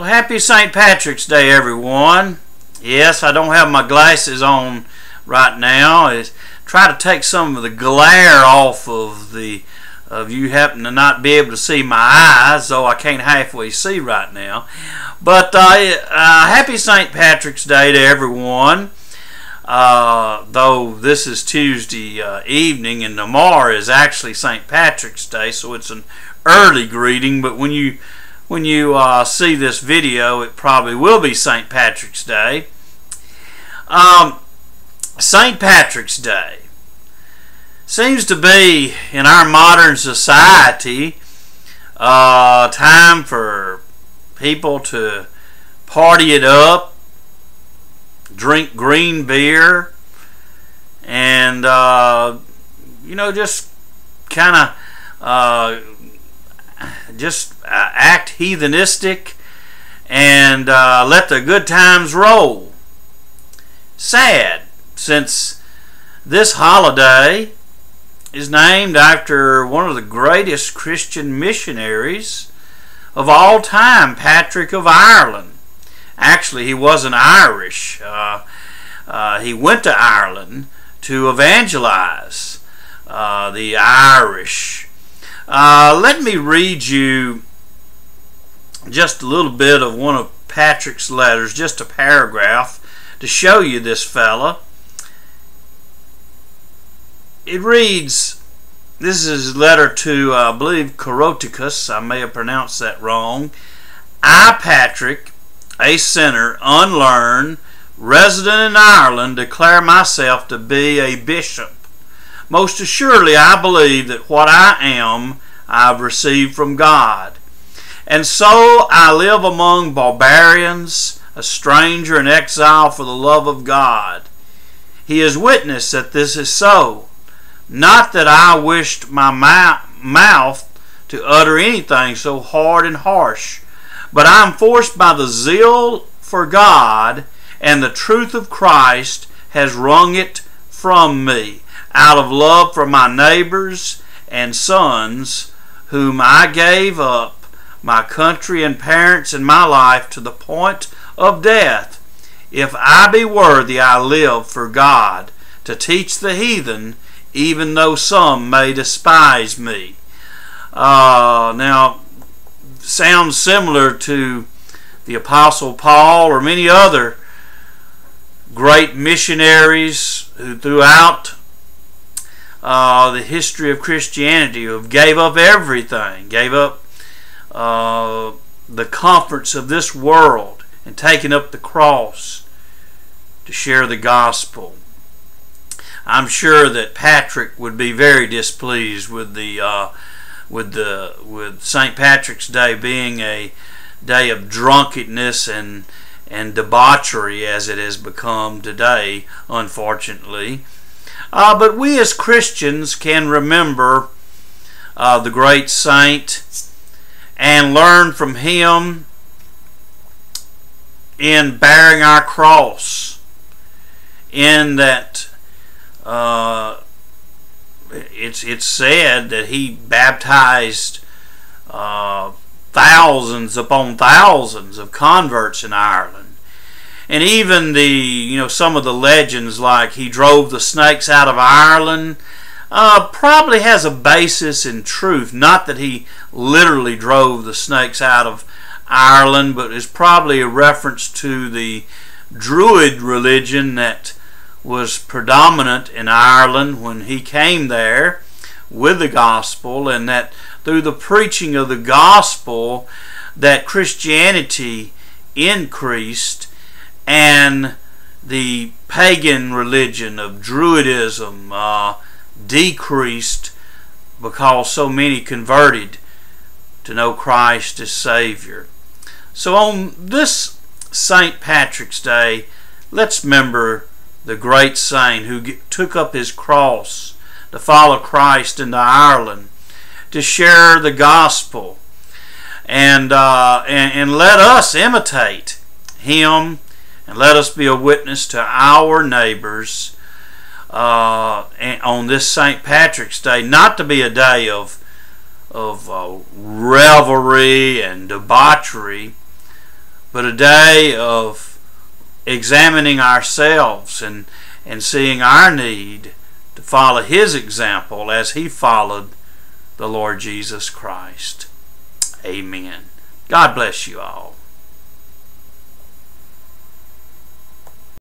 Well, happy St. Patrick's Day, everyone. Yes, I don't have my glasses on right now. Try to take some of the glare off of the of you happen to not be able to see my eyes, though I can't halfway see right now. But uh, uh, happy St. Patrick's Day to everyone. Uh, though this is Tuesday uh, evening and tomorrow is actually St. Patrick's Day, so it's an early greeting. But when you when you uh, see this video, it probably will be St. Patrick's Day. Um, St. Patrick's Day seems to be in our modern society uh, time for people to party it up, drink green beer, and uh, you know just kind of uh, just uh, act heathenistic and uh, let the good times roll. Sad, since this holiday is named after one of the greatest Christian missionaries of all time, Patrick of Ireland. Actually, he wasn't Irish. Uh, uh, he went to Ireland to evangelize uh, the Irish uh, let me read you just a little bit of one of Patrick's letters, just a paragraph, to show you this fella. It reads, this is his letter to, uh, I believe, Coroticus. I may have pronounced that wrong. I, Patrick, a sinner, unlearned, resident in Ireland, declare myself to be a bishop most assuredly, I believe that what I am, I've received from God. And so I live among barbarians, a stranger and exile for the love of God. He is witness that this is so. Not that I wished my mouth to utter anything so hard and harsh, but I am forced by the zeal for God, and the truth of Christ has wrung it from me out of love for my neighbors and sons, whom I gave up my country and parents and my life to the point of death. If I be worthy, I live for God to teach the heathen, even though some may despise me. Uh, now, sounds similar to the Apostle Paul or many other great missionaries who throughout uh, the history of Christianity who gave up everything, gave up uh, the comforts of this world and taken up the cross to share the gospel. I'm sure that Patrick would be very displeased with the uh, with the with St. Patrick's Day being a day of drunkenness and and debauchery as it has become today, unfortunately. Uh, but we as Christians can remember uh, the great saint and learn from him in bearing our cross, in that uh, it's it's said that he baptized uh, thousands upon thousands of converts in Ireland and even the you know some of the legends like he drove the snakes out of Ireland uh, probably has a basis in truth. Not that he literally drove the snakes out of Ireland, but is probably a reference to the Druid religion that was predominant in Ireland when he came there with the gospel, and that through the preaching of the gospel, that Christianity increased and the pagan religion of Druidism uh, decreased because so many converted to know Christ as Savior. So on this St. Patrick's Day, let's remember the great saint who took up his cross to follow Christ into Ireland, to share the gospel, and, uh, and, and let us imitate him and let us be a witness to our neighbors uh, on this St. Patrick's Day, not to be a day of, of uh, revelry and debauchery, but a day of examining ourselves and, and seeing our need to follow His example as He followed the Lord Jesus Christ. Amen. God bless you all.